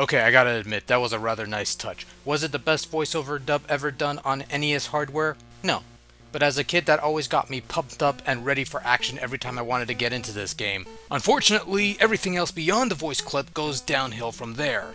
Okay, I gotta admit, that was a rather nice touch. Was it the best voiceover dub ever done on NES hardware? No. But as a kid, that always got me pumped up and ready for action every time I wanted to get into this game. Unfortunately, everything else beyond the voice clip goes downhill from there.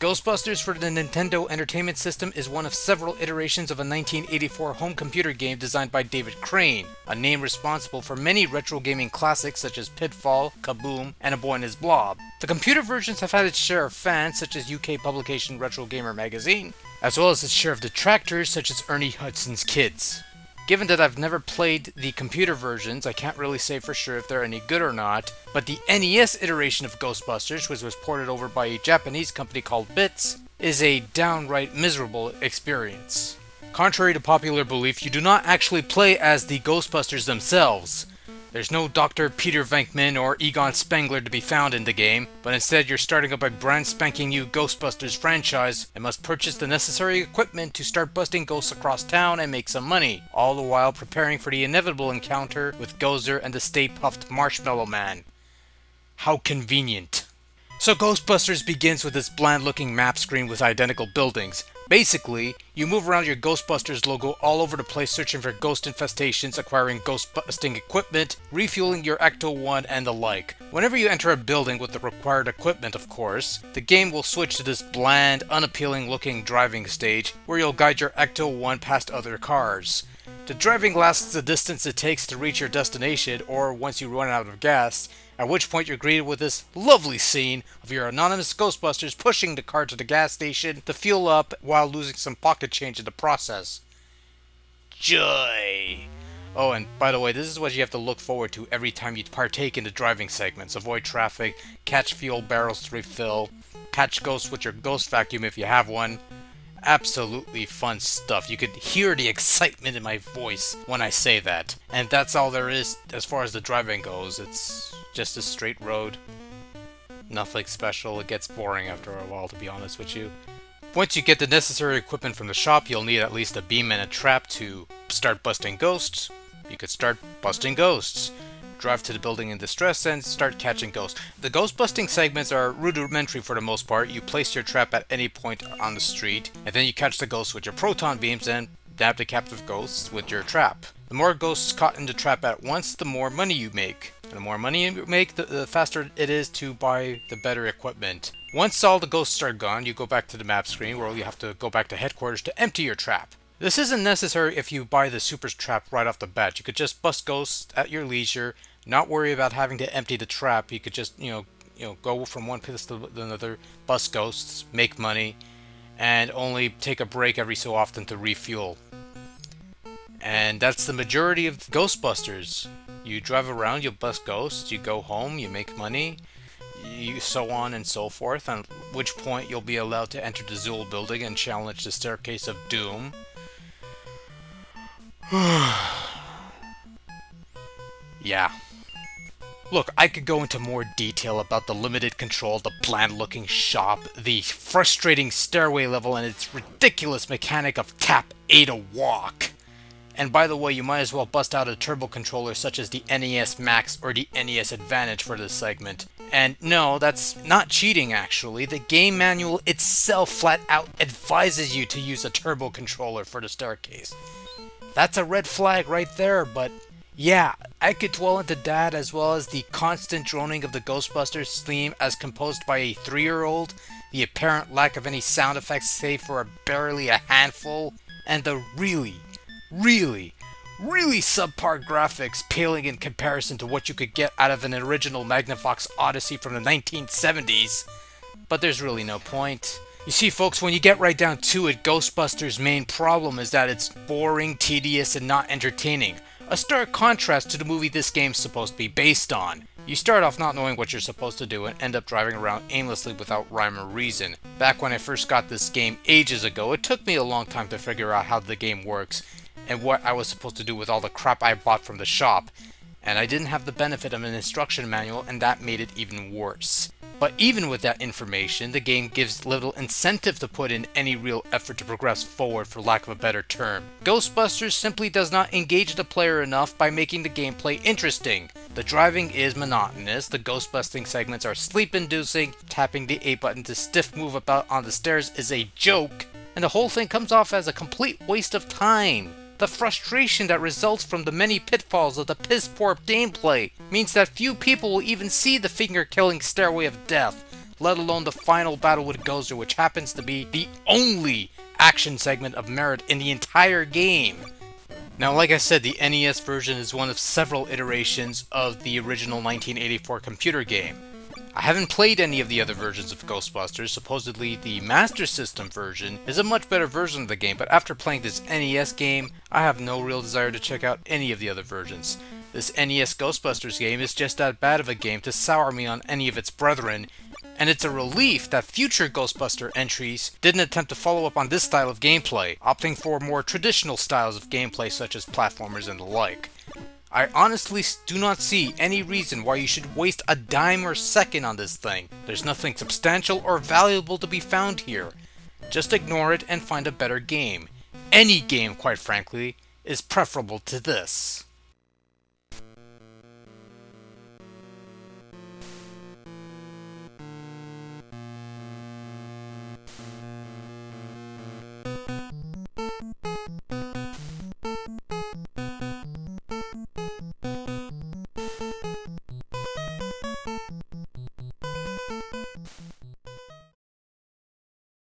Ghostbusters for the Nintendo Entertainment System is one of several iterations of a 1984 home computer game designed by David Crane, a name responsible for many retro gaming classics such as Pitfall, Kaboom, and A Boy and His Blob. The computer versions have had its share of fans such as UK publication Retro Gamer magazine, as well as its share of detractors such as Ernie Hudson's Kids. Given that I've never played the computer versions, I can't really say for sure if they're any good or not, but the NES iteration of Ghostbusters, which was ported over by a Japanese company called Bits, is a downright miserable experience. Contrary to popular belief, you do not actually play as the Ghostbusters themselves. There's no Dr. Peter Venkman or Egon Spengler to be found in the game, but instead you're starting up a brand spanking new Ghostbusters franchise and must purchase the necessary equipment to start busting ghosts across town and make some money, all the while preparing for the inevitable encounter with Gozer and the Stay Puft Marshmallow Man. How convenient. So Ghostbusters begins with this bland looking map screen with identical buildings, Basically, you move around your Ghostbusters logo all over the place searching for ghost infestations, acquiring ghost busting equipment, refueling your Ecto 1, and the like. Whenever you enter a building with the required equipment, of course, the game will switch to this bland, unappealing looking driving stage where you'll guide your Ecto 1 past other cars. The driving lasts the distance it takes to reach your destination, or once you run out of gas, at which point you're greeted with this lovely scene of your anonymous Ghostbusters pushing the car to the gas station to fuel up while losing some pocket change in the process. Joy! Oh, and by the way, this is what you have to look forward to every time you partake in the driving segments. Avoid traffic, catch fuel barrels to refill, catch ghosts with your ghost vacuum if you have one, absolutely fun stuff. You could hear the excitement in my voice when I say that. And that's all there is as far as the driving goes. It's just a straight road. Nothing special. It gets boring after a while, to be honest with you. Once you get the necessary equipment from the shop, you'll need at least a beam and a trap to start busting ghosts. You could start busting ghosts drive to the building in distress, and start catching ghosts. The ghost busting segments are rudimentary for the most part. You place your trap at any point on the street, and then you catch the ghosts with your proton beams and dab the captive ghosts with your trap. The more ghosts caught in the trap at once, the more money you make. And the more money you make, the, the faster it is to buy the better equipment. Once all the ghosts are gone, you go back to the map screen where you have to go back to headquarters to empty your trap. This isn't necessary if you buy the super trap right off the bat. You could just bust ghosts at your leisure not worry about having to empty the trap. You could just, you know, you know, go from one place to another, bust ghosts, make money, and only take a break every so often to refuel. And that's the majority of Ghostbusters. You drive around, you bust ghosts, you go home, you make money, you so on and so forth, at which point you'll be allowed to enter the Zuul building and challenge the Staircase of Doom. yeah. Look, I could go into more detail about the limited control, the bland-looking shop, the frustrating stairway level, and its ridiculous mechanic of tap A to walk. And by the way, you might as well bust out a turbo controller such as the NES Max or the NES Advantage for this segment. And no, that's not cheating actually. The game manual itself flat out advises you to use a turbo controller for the staircase. That's a red flag right there, but yeah, I could dwell into that as well as the constant droning of the Ghostbusters theme as composed by a three-year-old, the apparent lack of any sound effects save for a barely a handful, and the really, really, really subpar graphics paling in comparison to what you could get out of an original Magnavox Odyssey from the 1970s. But there's really no point. You see, folks, when you get right down to it, Ghostbusters' main problem is that it's boring, tedious, and not entertaining. A stark contrast to the movie this game's supposed to be based on. You start off not knowing what you're supposed to do and end up driving around aimlessly without rhyme or reason. Back when I first got this game ages ago, it took me a long time to figure out how the game works and what I was supposed to do with all the crap I bought from the shop, and I didn't have the benefit of an instruction manual and that made it even worse. But even with that information, the game gives little incentive to put in any real effort to progress forward for lack of a better term. Ghostbusters simply does not engage the player enough by making the gameplay interesting. The driving is monotonous, the ghost busting segments are sleep inducing, tapping the A button to stiff move about on the stairs is a joke, and the whole thing comes off as a complete waste of time. The frustration that results from the many pitfalls of the piss poor gameplay means that few people will even see the finger killing Stairway of Death, let alone the final battle with Gozer, which happens to be the only action segment of merit in the entire game. Now, like I said, the NES version is one of several iterations of the original 1984 computer game. I haven't played any of the other versions of Ghostbusters. Supposedly, the Master System version is a much better version of the game, but after playing this NES game, I have no real desire to check out any of the other versions. This NES Ghostbusters game is just that bad of a game to sour me on any of its brethren, and it's a relief that future Ghostbuster entries didn't attempt to follow up on this style of gameplay, opting for more traditional styles of gameplay such as platformers and the like. I honestly do not see any reason why you should waste a dime or second on this thing. There's nothing substantial or valuable to be found here. Just ignore it and find a better game. Any game, quite frankly, is preferable to this.